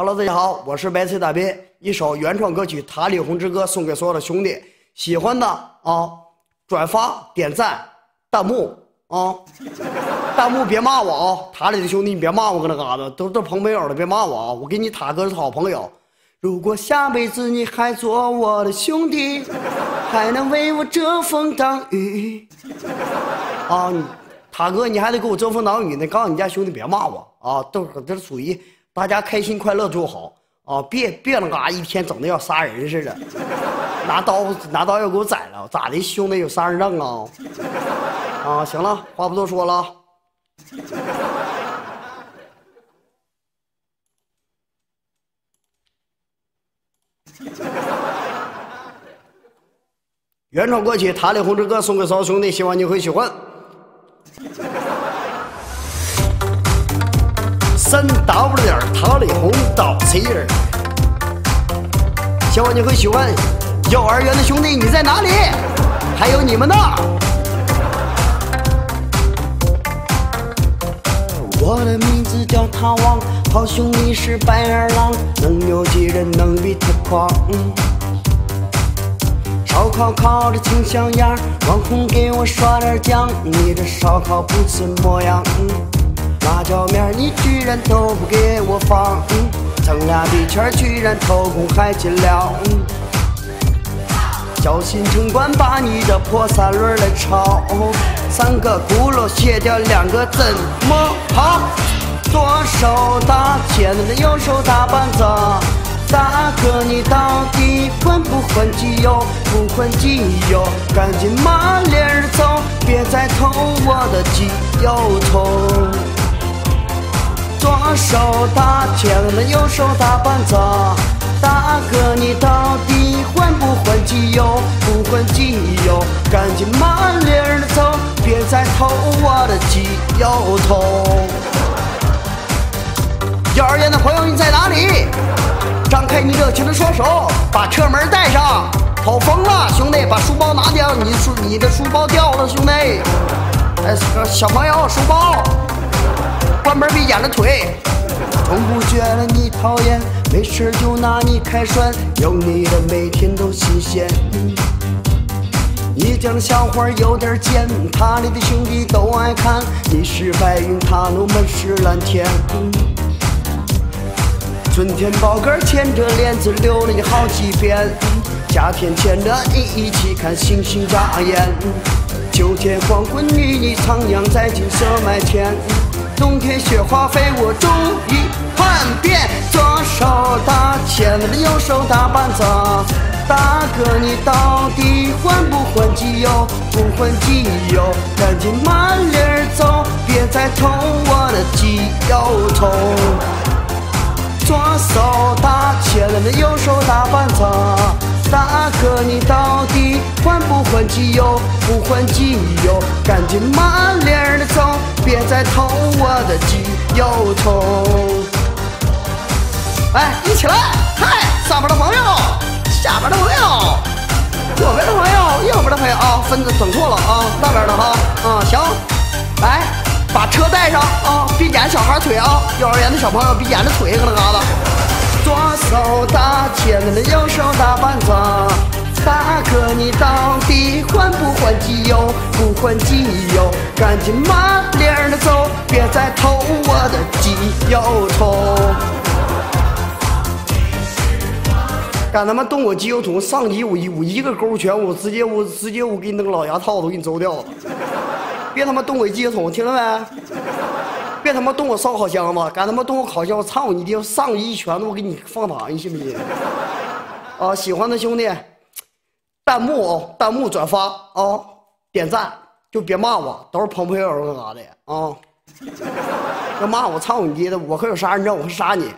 Hello，大家好，我是白菜大兵，一首原创歌曲《塔里红之歌》送给所有的兄弟，喜欢的啊，转发、点赞、弹幕啊，弹幕别骂我啊，塔里的兄弟你别骂我搁那嘎达，都都朋友的别骂我啊，我跟你塔哥是好朋友。如果下辈子你还做我的兄弟，还能为我遮风挡雨啊，塔哥你还得给我遮风挡雨呢，告诉你家兄弟别骂我啊，都这属于。大家开心快乐就好啊！别别那嘎一天整的要杀人似的，拿刀拿刀要给我宰了，咋的？兄弟有杀人证啊？啊，行了，话不多说了。原创歌曲《塔里红之歌》送给所有兄弟，希望你会喜欢。三 w 点塔里红到 C 儿，希望你会喜欢。幼儿园的兄弟，你在哪里？还有你们呢？我的名字叫塔王，好兄弟是白眼狼，能有几人能比他狂？烧烤烤的清香样，网红给我刷点奖，你这烧烤不怎么样。辣椒面你居然都不给我放，整俩笔签居然偷工还进了，小心城管把你这破三轮来抄，三个轱辘卸掉两个怎么跑？左手打钳子，右手打板子，大哥你到底混不混机油？不混机油，赶紧麻利儿走，别再偷我的机油桶。左手打钳子，右手打板子，大哥你到底换不换机油？不换机油，赶紧满脸的走，别再偷我的机油桶。幼儿园的朋友你在哪里？张开你热情的双手，把车门带上。跑疯了，兄弟，把书包拿掉，你书你的书包掉了，兄弟。哎，小朋友，书包。关门闭眼的腿，从不觉得你讨厌，没事就拿你开涮，有你的每天都新鲜。你讲的笑话有点贱，塔里的兄弟都爱看。你是白云，他们是蓝天。春天宝哥牵着帘子溜了你好几遍，夏天牵着你一起看星星眨眼，秋天黄昏与你徜徉在金色麦田。冬天雪花飞，我终于叛变。左手打钳子，右手打板子。大哥，你到底混不混机油？不混机油，赶紧慢点走，别再偷我的机油桶。左手打钳子，右手打板子。大哥，你到底混不混机油？不混机油，赶紧慢。在偷我的鸡油桶！哎，一起来！嗨，上边的朋友，下边的朋友，左边的朋友，右边的朋友啊，分子整错了啊，那边的哈，啊行，来，把车带上啊，别撵小孩腿啊，幼儿园的小朋友别撵着腿搁那嘎达，左手打钳子，右手打板子。大哥，你到底换不换机油？不换机油，赶紧麻利儿的走，别再偷我的机油桶。敢他妈动我机油桶，上级我一我一个勾拳，我直接我直接我给你弄个老牙套子，给你揍掉了。别他妈动我机油桶，听着没？别他妈动我烧烤箱子，敢他妈动我烤箱，我操你爹！上一拳头我给你放倒，你信不信？啊，喜欢的兄弟。弹幕哦，弹幕转发啊，点赞就别骂我，都是朋朋友友干啥的啊？要骂我操你爹的，我可有杀人证，我杀你。